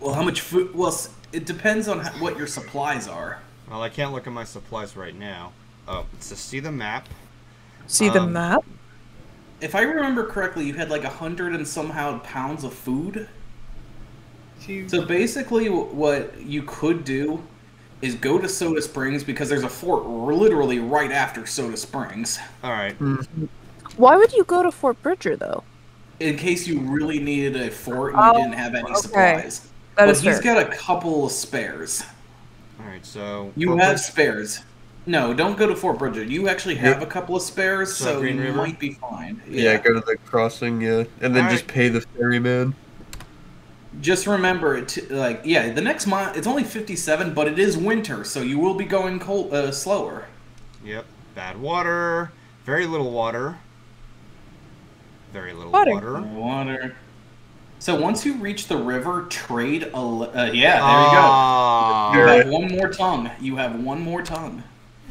Well, how much food? Well, it depends on how, what your supplies are. Well, I can't look at my supplies right now. Oh, it's to see the map. See the Um, map? If I remember correctly, you had like a hundred and somehow pounds of food. So basically, what you could do is go to Soda Springs because there's a fort literally right after Soda Springs. All right. Why would you go to Fort Bridger though? In case you really needed a fort and Oh, you didn't have any okay. supplies. That but is he's fair. got a couple of spares. All right. So You Fort have Bridge- spares. No, don't go to Fort Bridger. You actually have a couple of spares, So so Green you River? might be fine. Yeah, go to the crossing, yeah, and then Alright. just pay the ferryman. Just remember, to, like, yeah, the next month it's only fifty-seven, but it is winter, so you will be going cold, uh, slower. Yep. Bad water. Very little water. Very little Water. water. Water. So once you reach the river, trade a. Uh, yeah, there Ah. you go. You have one more tongue. You have one more tongue.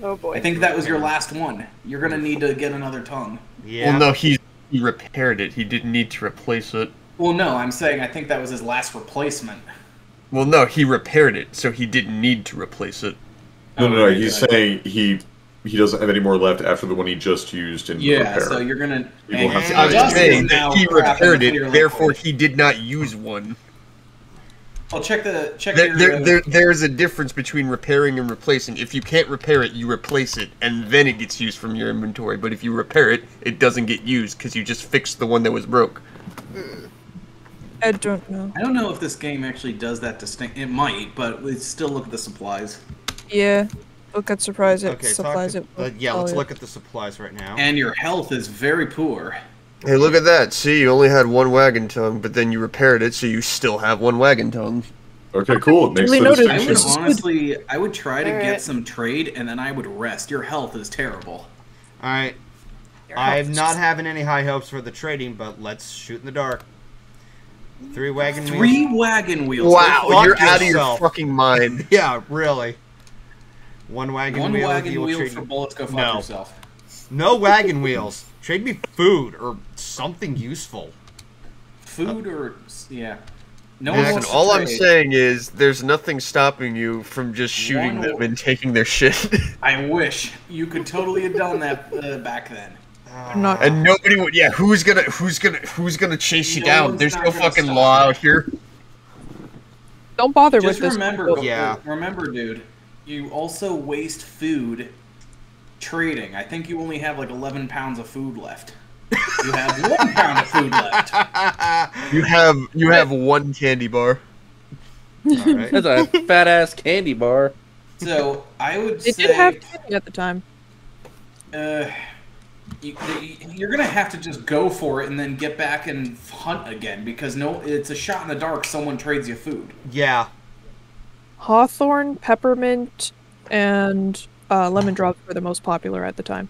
Oh boy. I think that was your last one. You're gonna need to get another tongue. Yeah. Well, no, he he repaired it. He didn't need to replace it. Well, no, I'm saying I think that was his last replacement. Well, no, he repaired it, so he didn't need to replace it. No, no, no. He's saying he he doesn't have any more left after the one he just used in Yeah, repair. so you're gonna. You will and have to- I was Justin saying that he repaired it, therefore he did not use one. I'll check the check There, your. there, uh, there, there's a difference between repairing and replacing. If you can't repair it, you replace it, and then it gets used from your inventory. But if you repair it, it doesn't get used because you just fixed the one that was broke. I don't know. I don't know if this game actually does that distinct. It might, but we still look at the supplies. Yeah. Look at surprise it Okay. Supplies to, it. uh, yeah. Oh, Let's look at the supplies right now. And your health is very poor. Hey, look at that. See, you only had one wagon tongue, but then you repaired it, so you still have one wagon tongue. Okay, cool. It makes Really the noted. I would distinction. This is good. honestly, I would try to Alright. get some trade, and then I would rest. Your health is terrible. All right. I'm not is- having any high hopes for the trading, but let's shoot in the dark. Three wagon Three wheels. wagon wheels. Wow, you're out of your fucking mind. Yeah, really. One wagon One wheel. wagon wheel trade for me- bullets. Go fuck No. yourself. No wagon wheels. Trade me food or something useful. Food or yeah. No one Listen, all I'm saying is there's nothing stopping you from just shooting One- them and taking their shit. I wish you could totally have done that uh, back then. I'm not. and nobody would. Yeah, who's gonna who's gonna who's gonna chase you No down? There's no fucking law you. out here. Don't bother Just with this. remember. Yeah. remember, dude. You also waste food trading. I think you only have like 11 pounds of food left. You have one pound of food left. You have you have one candy bar. All right. That's a fat ass candy bar. So I would They say did have candy at the time. uh, you, you're gonna have to just go for it and then get back and hunt again because no, it's a shot in the dark. Someone trades you food. Yeah. Hawthorn, peppermint, and uh, lemon drops were the most popular at the time.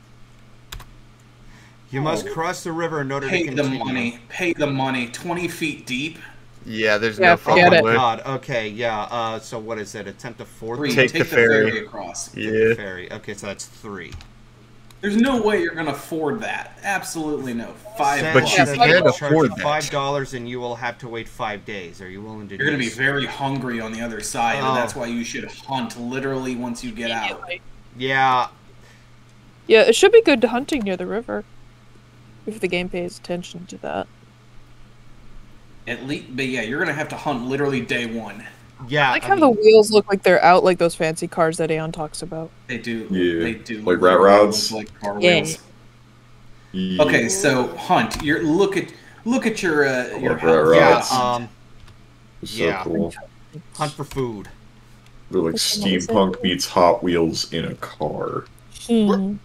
You must cross the river in order Pay to the money. Pay the money. 20 feet deep. Yeah, there's Yeah, no Oh fucking my it. way. god. Okay, yeah. Uh, so what is it? Attempt to ford Three. the Take the ferry. across. Yeah. ferry. Okay, so that's three. There's no way you're gonna afford that. Absolutely no. Five. Send But you can't afford charge you that. Five dollars, and you will have to wait five days. Are you willing to? You're do gonna be very hungry on the other side, Oh. and that's oh. why you should hunt literally once you get out. Yeah. Yeah, it should be good to hunting near the river. If the game pays attention to that. At least, but yeah, you're gonna have to hunt literally day one. Yeah. I like I how mean, the wheels look like they're out like those fancy cars that Aeon talks about. They do. Yeah, They do. like rat rods? Like car Yeah. wheels. Yeah. Okay, so hunt. You're look at look at your uh, your like rat health. yeah. Um. So Yeah. cool. Hunt for food. They're like steampunk meets Hot Wheels in a car. Hmm.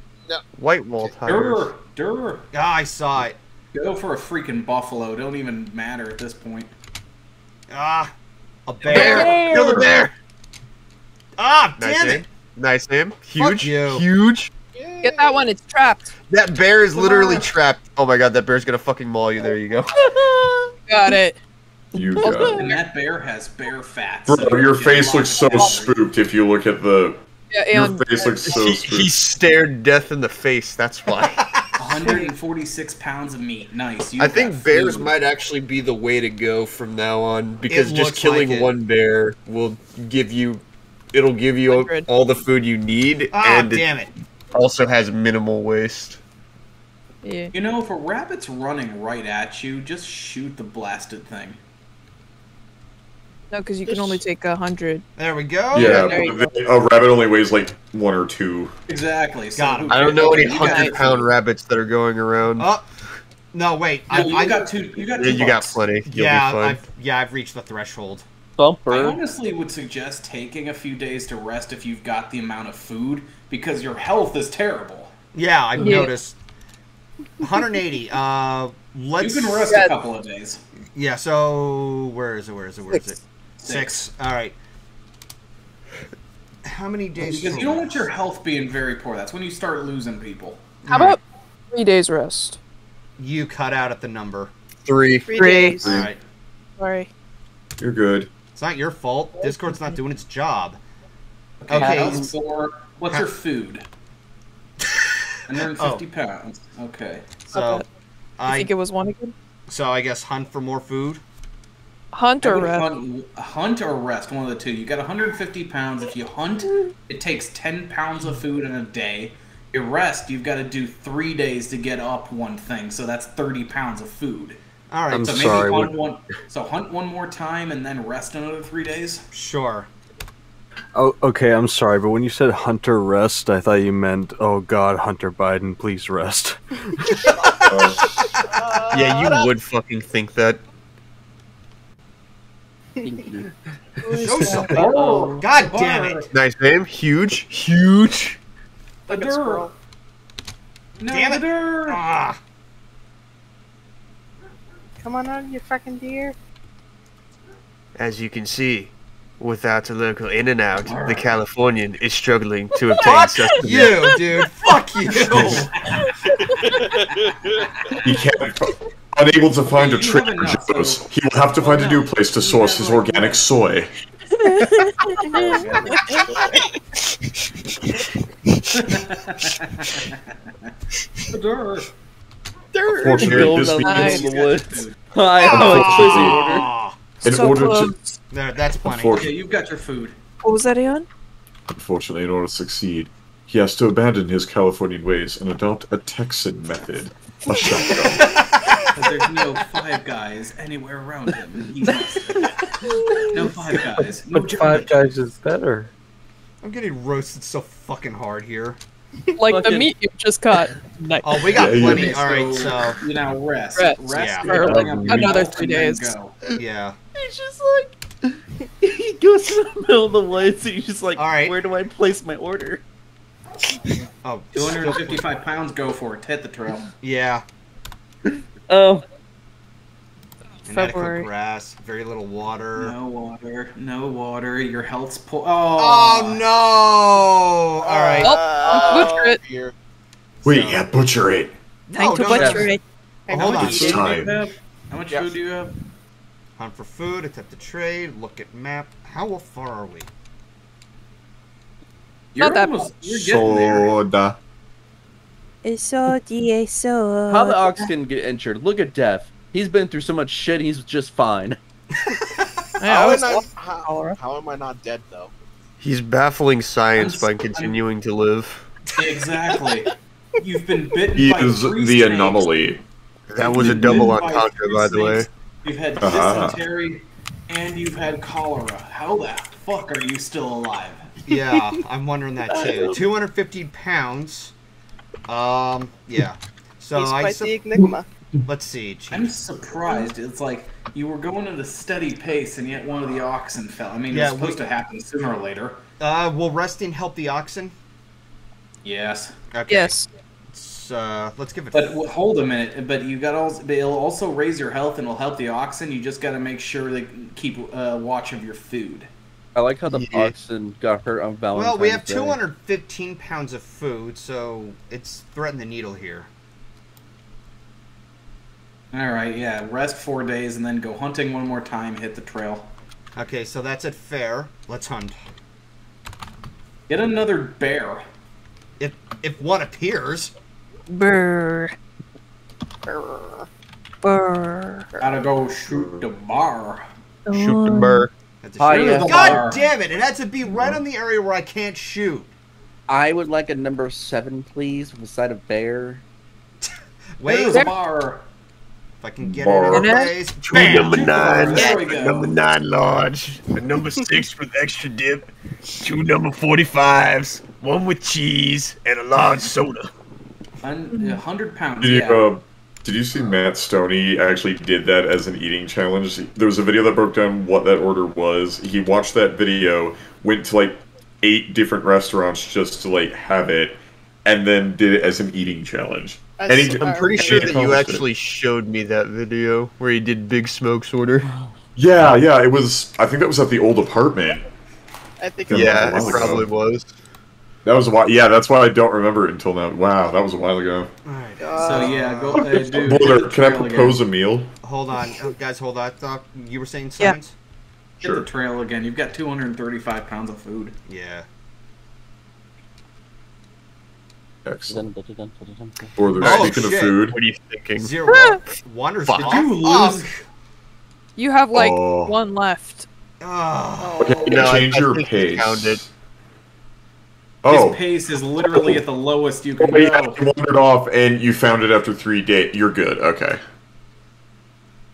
White wall tires. Dur, dur. Ah, I saw it. Go for a freaking buffalo. Don't even matter at this point. Ah, a bear. Bear! Kill the bear. Ah, Nice damn aim. it. Nice name. Huge. you. Huge. Get that one, it's trapped. That bear is literally trapped. Oh my god, that bear's gonna fucking maul you. There you go. Got it. You got it. And that bear has bear fat. Bro, so your face looks so spooked if you look at the. Yeah, Your face looks so he, he stared death in the face. That's why. 146 pounds of meat. Nice. You I think bears food. might actually be the way to go from now on because It just killing like one bear will give you it'll give you 100. all the food you need Ah, and damn it. it also has minimal waste. Yeah. You know, if a rabbit's running right at you, just shoot the blasted thing. No, because you can only take a hundred. There we go. Yeah, there you but they- a rabbit only weighs like one or two. Exactly. So Got him. I don't know any cares? You got hundred food. rabbits that are going around. Oh. No, wait. No, I, you I got two. You got two. yeah, you got plenty. You'll yeah, be fine. I've, yeah, I've reached the threshold. Bumper. I honestly would suggest taking a few days to rest if you've got the amount of food because your health is terrible. Yeah, I've Yeah. noticed. 180. Uh, let's. You can rest Yeah. a couple of days. Yeah. So where is it? Where is it? Where is it? Six. Six. All right. How many days? Because you don't want your health being very poor. That's when you start losing people. How about three days rest? You cut out at the number. Three. Three, Three. All right. Sorry. You're good. It's not your fault. Discord's not doing its job. Okay. Okay. how's for what's your food? 150 pounds. Okay. So, Okay. I I think it was one again. so I guess hunt for more food. Hunt or would rest? hunt, hunt or rest, one of the two. You got 150 pounds. If you hunt, it takes 10 pounds of food in a day. You rest, you've got to do three days to get up one thing, so that's 30 pounds of food. All right. I'm So maybe sorry, hunt what- one. So hunt one more time and then rest another three days. Sure. Oh, okay. I'm sorry, but when you said Hunter rest, I thought you meant, oh God, Hunter Biden, please rest. Uh, Yeah, you would fucking think that. Show something. Oh, God damn it! Nice name. Huge. Huge. Like a squirrel. No, Damn it. the. Ah. Come on out, you fucking deer. As you can see, without a local in and out, the Californian is struggling to obtain Fuck sustenance. you, dude. Fuck you. He can't. Unable to find a You Trader Joe's, so- he will have to find a new place to source his organic soy. The dirt. Unfortunately, Building this up Nice. in the woods. I have a order. Ah. In so order to- close. There, that's plenty. Okay, you've got your food. What was that, Ian? Unfortunately, in order to succeed, he has to abandon his Californian ways and adopt a Texan method. A shotgun. But there's no five guys anywhere around him. He. No five guys. No But Five German. Guys is better. I'm getting roasted so fucking hard here. Like the meat you just got. Nice. Oh, we got Yeah, yeah. plenty. Okay, All right, so so you now rest. Rest. Yeah. to bring up your Another three days. yeah. He's just like he goes to the middle of the woods. And he's just like, All right. where do I place my order? Oh, 255 pounds. Go for it. Hit the trail. Yeah. Oh, Inadequate February. grass. Very little water. No water. No water. Your health's poor. Oh Oh. no! All right. Oh, oh butcher it. Here. Wait, So- yeah, butcher it. Time No, to don't- butcher it. Oh, How hold much on. It's food do you time. have? How much Yeah. food do you have? Hunt for food. Attempt to trade. Look at map. How far are we? You're Not that almost. You're getting there. Soda. So, so. how the ox can get injured? Look at Death. He's been through so much shit. He's just fine. Yeah, I How, was am I, how, how am I not dead though? He's baffling science by continuing to live. Exactly. You've been bitten He by is three the snakes. anomaly. That was a double bitten by by the way. You've had Uh-huh. dysentery and you've had cholera. How the fuck are you still alive? Yeah, I'm wondering that too. 250 pounds. Um, yeah. So He's I quite sup- the enigma. let's see. Chief. I'm surprised. It's like you were going at a steady pace, and yet one of the oxen fell. I mean, Yeah, it's supposed we- to happen sooner or later. Uh, will resting help the oxen? Yes, Okay. Yes. Let's, uh, let's give it. but w- hold a minute. But you got all. But it'll also raise your health and it'll help the oxen. You just got to make sure they keep uh, watch of your food. I like how the Yeah. oxen got hurt on Valentine's well, we have Day. 215 pounds of food, so it's threading the needle here. All right, yeah. Rest four days and then go hunting one more time. Hit the trail. Okay, so that's at fair. Let's hunt. Get another bear. If if one appears, Brr. Brr. Gotta go shoot the bar. Shoot the Um, burr. Had to Hi, yeah. God damn it! It had to be right on the area where I can't shoot. I would like a number seven, please, with a side of bear. Wait, There's if. I can get Bar. it in Dinner? place. Two Bam! number nine. There we go. Number nine large. A number six with extra dip. Two number forty fives. One with cheese and a large soda. A hundred pounds. Did you, Yeah. Uh, did you see Matt Stonie actually did that as an eating challenge? There was a video that broke down what that order was. He watched that video, went to like eight different restaurants just to like have it, and then did it as an eating challenge. I And he- swear. I'm pretty sure that you accomplished it. actually showed me that video where he did Big Smoke's order. Yeah, yeah, it was. I think that was at the old apartment. I think Yeah, it Yeah, a while it ago. probably was. That was a while. Yeah, that's why I don't remember it until now. Wow, that was a while ago. Alright, So yeah, go uh, do. Boulder, can I trail again. propose a meal? hold on, oh, guys. Hold on. I thought you were saying Yeah. signs. Get the trail again. You've got 235 pounds of food. Yeah. Excellent. Dun, Boulder, Oh, speaking shit. of food, What are you thinking? Zero. Wonders. Fuck. Fuck. Did you lose? You have like Oh. one left. Oh. okay, No, I- change I your think he pace. Counted. Oh, His pace is literally at the lowest you can oh, yeah, go. you wandered off and you found it after three days. You're good. Okay.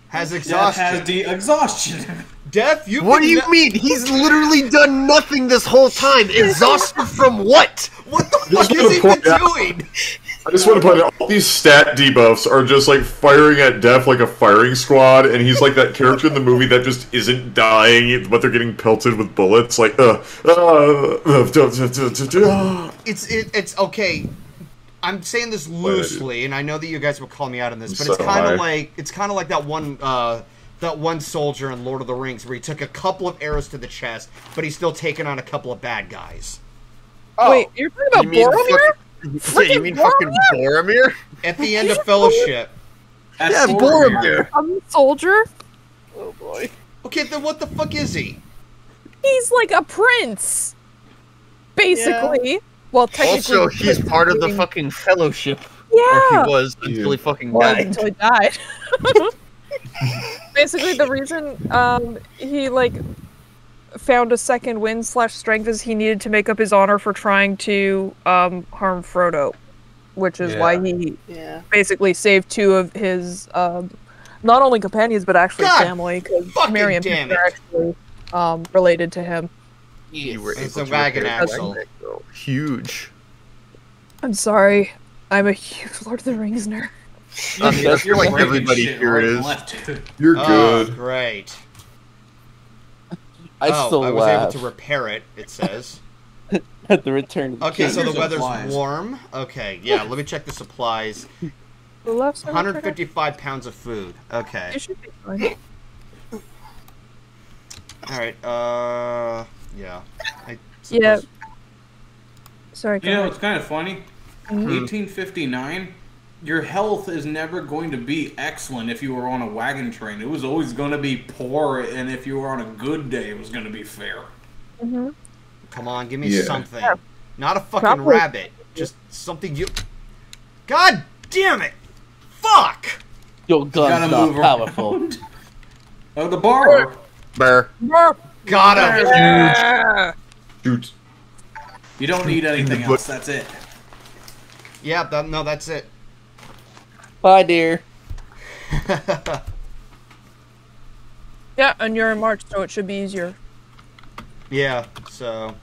Has That exhaustion. has the exhaustion. Death. You. What do you ne- mean? He's literally done nothing this whole time. Exhausted from what? What the fuck is he been out- doing? I just want to point out all these stat debuffs are just like firing at death like a firing squad, and he's like that character in the movie that just isn't dying, but they're getting pelted with bullets. Like, uh, uh, uh. It's it, it's okay. I'm saying this loosely, and I know that you guys will call me out on this, but it's kind of like it's kind of like that one uh, that one soldier in Lord of the Rings where he took a couple of arrows to the chest, but he's still taking on a couple of bad guys. Oh, Wait, you're talking about You mean Boromir? Fucking- you mean fucking Boromir? At the end of Fellowship. That's Yeah, Boromir. I'm a soldier. oh boy. Okay, then what the fuck is he? He's like a prince, basically. Well, technically, Also, he's part of the being- fucking fellowship. Or Yeah. he was until he fucking Well, died. until he died. Basically, the reason um, he like found a second wind slash strength as he needed to make up his honor for trying to um, harm Frodo, which is why he Yeah. basically saved two of his um, not only companions but actually God family because fucking Merry and Peter are actually um, related to him. You were It's able a to wagon repair axle. wagon axle. Huge. I'm sorry, I'm a huge Lord of the Rings nerd. I mean, I feel like everybody shit here right and is. left. You're Oh, good. great. I oh, still I was laugh able to repair it. It says. at the return. Of the Okay, so the weather's supplies. warm. Okay, yeah. Let me check the supplies. The left side of the trigger? 155 pounds of food. Okay. It should be fine. All right. Uh, yeah. I Yeah. Sorry. You know, ahead. it's kind of funny. Hmm. 1859, your health is never going to be excellent if you were on a wagon train. It was always going to be poor, and if you were on a good day, it was going to be fair. Mhm. Come on, give me Yeah. something. Yeah. Not a fucking Probably- rabbit. Just something you. God damn it! Fuck! Your gun's Gotta not powerful. Oh, the bar. Bear. Got him. Yeah. Shoot. You don't need anything else. That's it. Yeah. That, no, that's it. Bye, dear. Yeah, and you're in March, so it should be easier. yeah. So,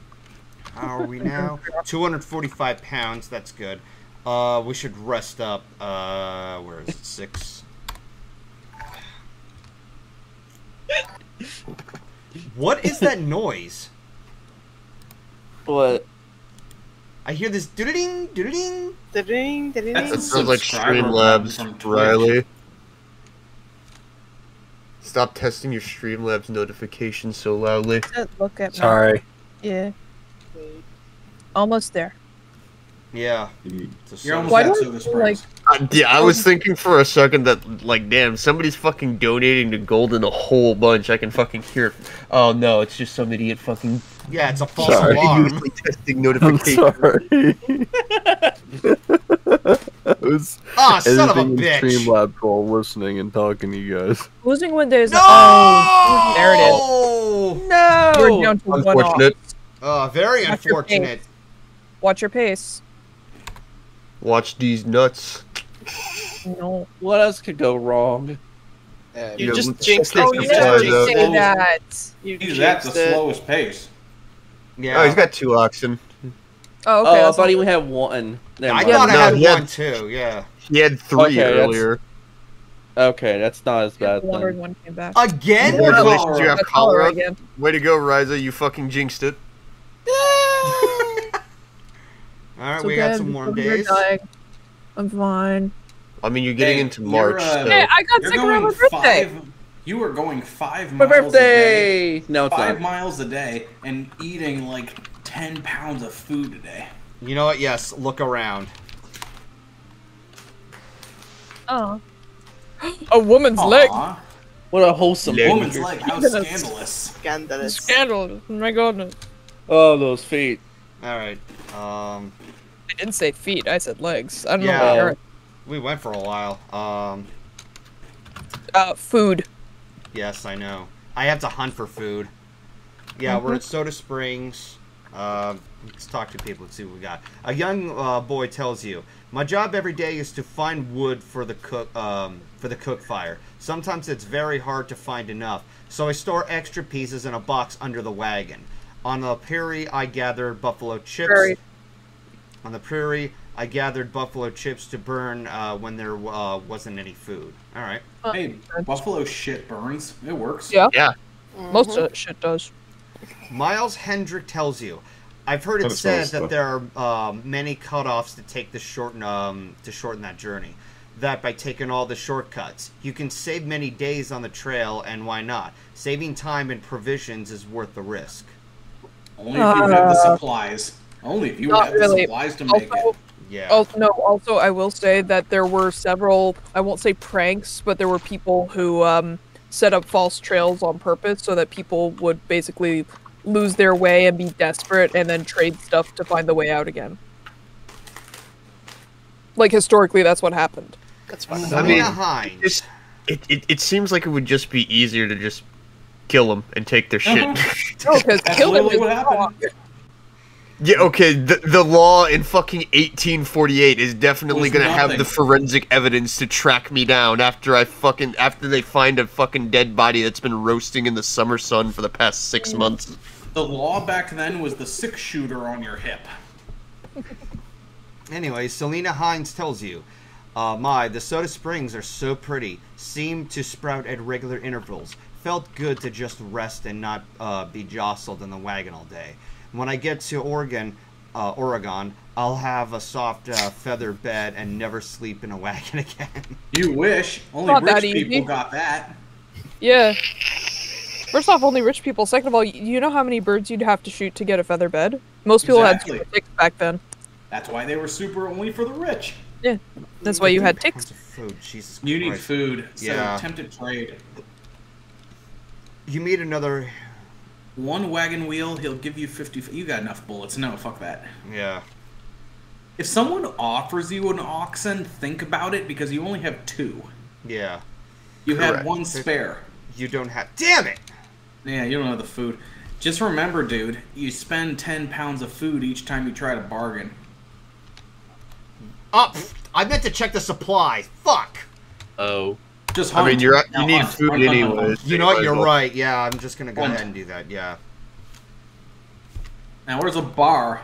how are we now? 245 pounds. That's good. Uh, we should rest up. Uh, where is it? Six. What is that noise? What? I hear this doo-ding, doo-ding. Da-ding, da-ding. That's That a sounds like subscriber Streamlabs, button from Twitch. Riley. Stop testing your Streamlabs notifications so loudly. Look at me. Sorry. Yeah. Almost there. Yeah. You're almost Why at don't Silver you, Springs. Uh, yeah, I was thinking for a second that, like, damn, somebody's fucking donating to Golden a whole bunch. I can fucking hear it. Oh no, it's just some idiot fucking Yeah, it's a false Sorry. alarm. usually testing I'm sorry. Was Ah, son of a editing bitch. Streamlabs while listening and talking to you guys. Losing one day is No! oh, there it is. No. We're down to one off. Unfortunate. Oh, very Watch your unfortunate. Watch your pace. Watch these nuts. No. What else could go wrong? Yeah, you just jinxed take it. Oh, You you just never jinxed say that. Oh, you He's at the it. slowest pace. Yeah. Oh, he's got two oxen. Oh, okay. oh, I that's thought not- he only had one. Never I mind. thought I had he had- one too. Yeah. He had three Okay, that's- earlier. Okay, that's not as bad wandering then. one came back. Again? Congratulations, you have That's all right cholera. Way to go, Ryza. You fucking jinxed it. All right, It's we got some warm I'm days. dying. I'm fine. I mean, you're getting Hey, into March, uh, so. Hey, I got You're sick around my going birthday. five. You are going five My miles a day. birthday! No, Five not. miles a day and eating like ten pounds of food a day. You know what? Yes, look around. Oh. A woman's leg. What a wholesome Leg. woman's leg. like how Yes. scandalous. Scandalous. Oh my goodness. Oh, those feet. All right. Um, I didn't say feet. I said legs. I don't Yeah. know. What we went for a while. Um, uh, food. yes, I know. I have to hunt for food. Yeah, we're at Soda Springs. Um, let's talk to people and see what we got. A young uh, boy tells you, "My job every day is to find wood for the cook um, for the cook fire. Sometimes it's very hard to find enough, so I store extra pieces in a box under the wagon. On the prairie, I gather buffalo chips. Prairie. On the prairie, I gathered buffalo chips to burn uh, when there uh, wasn't any food. All right. Hey, buffalo shit burns. It works. Yeah. Yeah. Most of that shit does. Miles Hendrick tells you, I've heard it Kinda said smells that there are um, many cutoffs to take the shorten um, to shorten that journey. That by taking all the shortcuts, you can save many days on the trail, and why not? Saving time and provisions is worth the risk. Only if you have the Uh, supplies. Only if you not have the really. supplies to make Also, it. Yeah. Oh no! Also, I will say that there were several. I won't say pranks, but there were people who um, set up false trails on purpose so that people would basically lose their way and be desperate, and then trade stuff to find the way out again. Like historically, that's what happened. That's fine. I Selena mean, Hines. Just, it, it, it seems like it would just be easier to just kill them and take their shit. No, because That's killing is what happened. Yeah, okay, the, the law in fucking 1848 is definitely gonna have the forensic evidence to track me down after I fucking, after they find a fucking dead body that's been roasting in the summer sun for the past six Mm. months. The law back then was the six shooter on your hip. Anyway, Selena Hines tells you, uh, My, the soda springs are so pretty, seem to sprout at regular intervals. Felt good to just rest and not uh, be jostled in the wagon all day. When I get to Oregon, uh, Oregon, I'll have a soft uh, feather bed and never sleep in a wagon again. You wish. Only Not rich people got that. Yeah. First off, only rich people. Second of all, you know how many birds you'd have to shoot to get a feather bed? Most people Exactly. had ticks back then. That's why they were super only for the rich. Yeah, that's why you had Tons ticks. of food, Jesus You need food. So Yeah. tempted trade. You meet another. One wagon wheel, he'll give you 50. You got enough bullets. No, fuck that. Yeah. If someone offers you an oxen, think about it because you only have two. Yeah. You had one spare. You don't have. Damn it! Yeah, you don't have the food. Just remember, dude, you spend 10 pounds of food each time you try to bargain. Oh, pfft, I meant to check the supply. Fuck! Oh. Just I mean, you're you Now need hunt. food Hunt, hunt, hunt, hunt. You know what? You're well- right. Yeah, I'm just gonna go One. ahead and do that. Yeah. Now, where's a bar?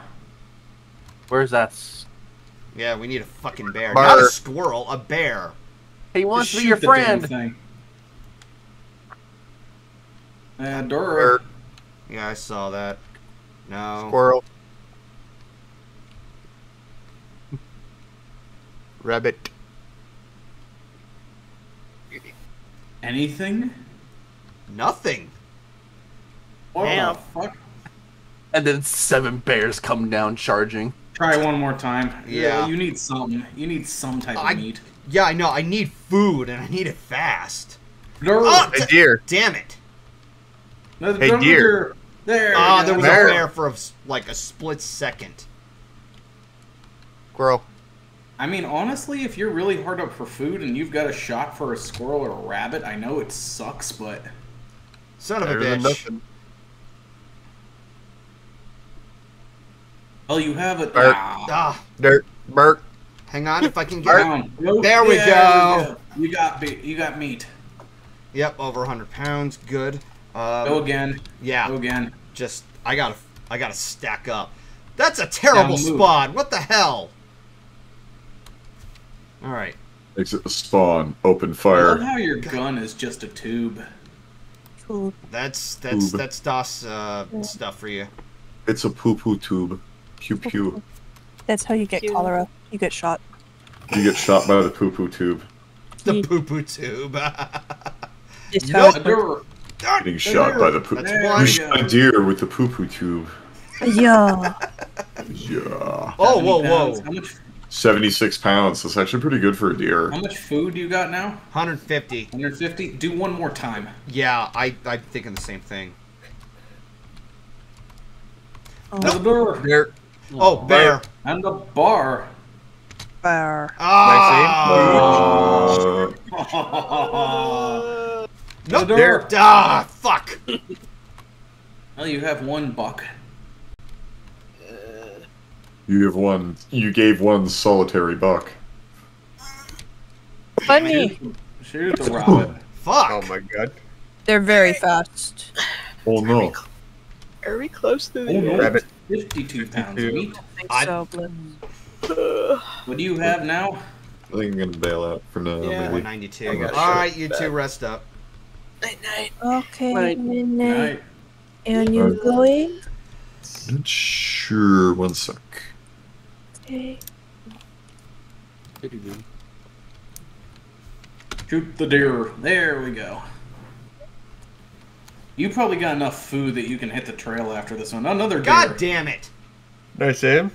Where's that? Yeah, we need a fucking bear. Bar. Not a squirrel, a bear. He wants Just to be your shoot the damn friend. Thing. Uh, Dur. Yeah, I saw that. No. squirrel. Rabbit. Anything? Nothing. What Damn. the fuck? And then seven bears come down charging. Try one more time. Yeah. You need something. You need some type of meat. Yeah, I know. I need food, and I need it fast. Dur. Oh, Hey, deer. Damn it! No, hey, deer. There. Ah, you there was Bear. a bear for a s like a split second. Squirrel. I mean, honestly, if you're really hard up for food and you've got a shot for a squirrel or a rabbit, I know it sucks, but Son of a Better than bitch. nothing. well, you have it. Burp. Ah, Ah, Dirt. Burp. hang on if I can get. down. Go- There we go. You got be- you got meat. Yep, over 100 pounds. Good. Um, Go again. yeah. Go again. just I gotta I gotta stack up. That's a terrible Now move. spawn. What the hell? All right. Exit the spawn. Open fire. I love fire. how your gun is just a tube. Cool. That's that's Tube. that's DOS uh, stuff for you. It's a poo poo tube. Pew pew. That's how you get Cute. cholera. You get shot. You get shot by the poo poo tube. The poo poo tube. It's Nope. Getting shot by the poo. That's There. You we shot a deer with the poo poo tube. yeah. Yeah. Oh, whoa, pounds. whoa. How much? 76 pounds. That's actually pretty good for a deer. How much food you got now? 150. 150. Do one more time. Yeah, I I'm thinking the same thing. To the door. Dirt. Oh, bear. And the bar. Fire. Ah. Nope. The door. Ah, fuck. Well, you have one buck. You have one. You gave one solitary buck. Funny. Shoot the rabbit. Fuck. Oh my god. They're very fast. Oh no. Are we close to the Oh the no. Rabbit. 52 pounds of meat. I think I- so, Blitz. What do you have now? I think I'm gonna bail out for now. Yeah. maybe. 192. I got All you two rest up. night night. Okay, Right. midnight. Right. And you Right. going? Not sure. One sec. Okay. Shoot the deer. There we go. You probably got enough food that you can hit the trail after this one. Another deer. God damn it. Nice aim.